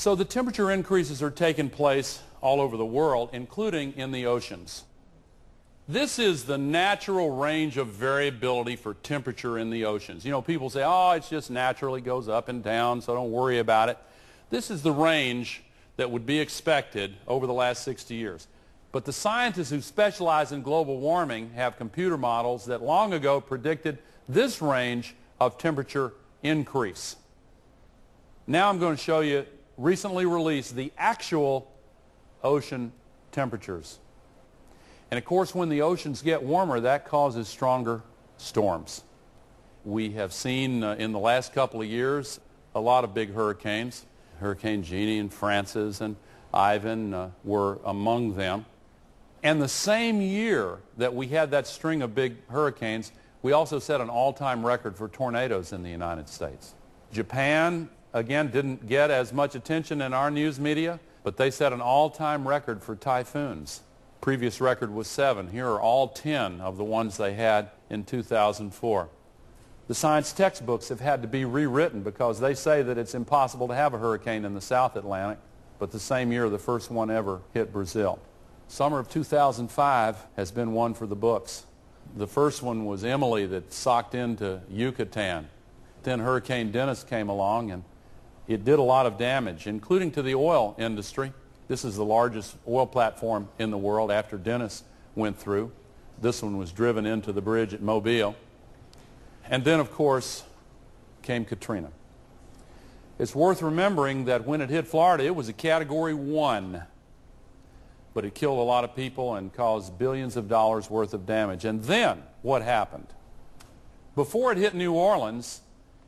So the temperature increases are taking place all over the world, including in the oceans. This is the natural range of variability for temperature in the oceans. You know, people say, oh, it just naturally goes up and down, so don't worry about it. This is the range that would be expected over the last 60 years. But the scientists who specialize in global warming have computer models that long ago predicted this range of temperature increase. Now I'm going to show you recently released the actual ocean temperatures. And of course, when the oceans get warmer, that causes stronger storms. We have seen uh, in the last couple of years a lot of big hurricanes. Hurricane Jeannie and Frances and Ivan uh, were among them. And the same year that we had that string of big hurricanes, we also set an all-time record for tornadoes in the United States. Japan, again, didn't get as much attention in our news media, but they set an all-time record for typhoons. Previous record was seven. Here are all 10 of the ones they had in 2004. The science textbooks have had to be rewritten because they say that it's impossible to have a hurricane in the South Atlantic, but the same year the first one ever hit Brazil. Summer of 2005 has been one for the books. The first one was Emily that socked into Yucatan. Then Hurricane Dennis came along and it did a lot of damage, including to the oil industry. This is the largest oil platform in the world after Dennis went through. This one was driven into the bridge at Mobile. And then, of course, came Katrina. It's worth remembering that when it hit Florida, it was a Category 1 but it killed a lot of people and caused billions of dollars worth of damage. And then what happened? Before it hit New Orleans,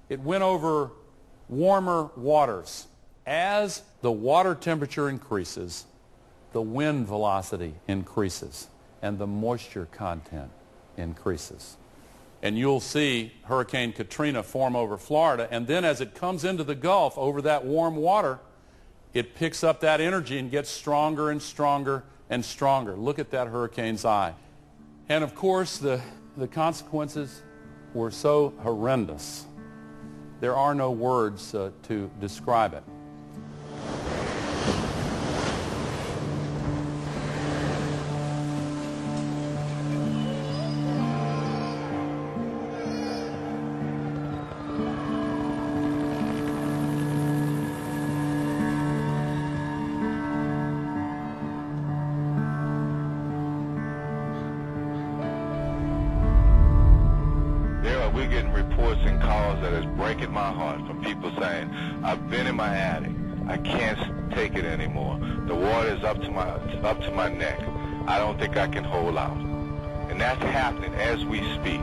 it went over warmer waters. As the water temperature increases, the wind velocity increases and the moisture content increases. And you'll see Hurricane Katrina form over Florida. And then as it comes into the Gulf over that warm water, it picks up that energy and gets stronger and stronger and stronger. Look at that hurricane's eye. And of course, the, the consequences were so horrendous. There are no words uh, to describe it. We're getting reports and calls that is breaking my heart from people saying, I've been in my attic. I can't take it anymore. The water is up to my up to my neck. I don't think I can hold out. And that's happening as we speak.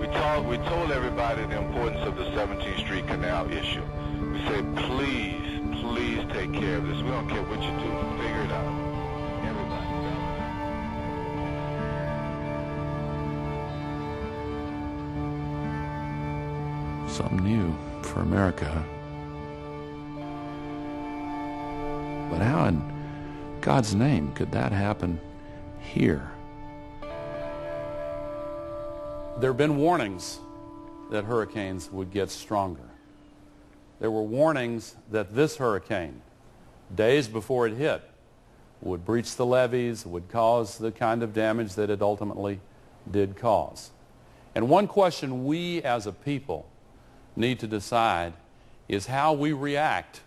We told we told everybody the importance of the 17th Street Canal issue. We said, please, please take care of this. We don't care what you do. Figure it out. Something new for America. But how in God's name could that happen here? There have been warnings that hurricanes would get stronger. There were warnings that this hurricane, days before it hit, would breach the levees, would cause the kind of damage that it ultimately did cause. And one question we as a people need to decide is how we react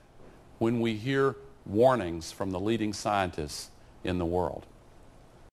when we hear warnings from the leading scientists in the world.